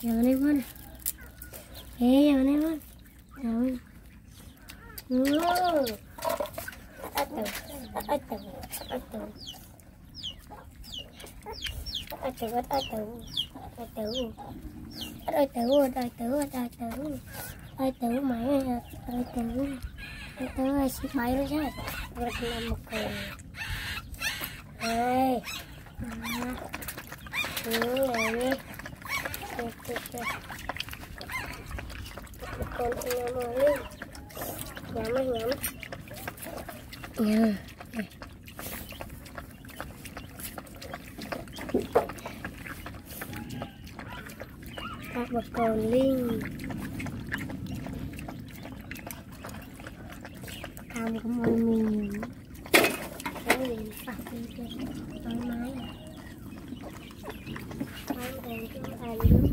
yang ini mana eh yang ini mana? Yang ini wow hei con nhắm rồi nhắm rồi nhắm nhớ các bậc còn linh làm của mọi mình cái gì phạt đi cho thoải mái à. Hãy subscribe cho kênh Ghiền Mì Gõ Để không bỏ lỡ những video hấp dẫn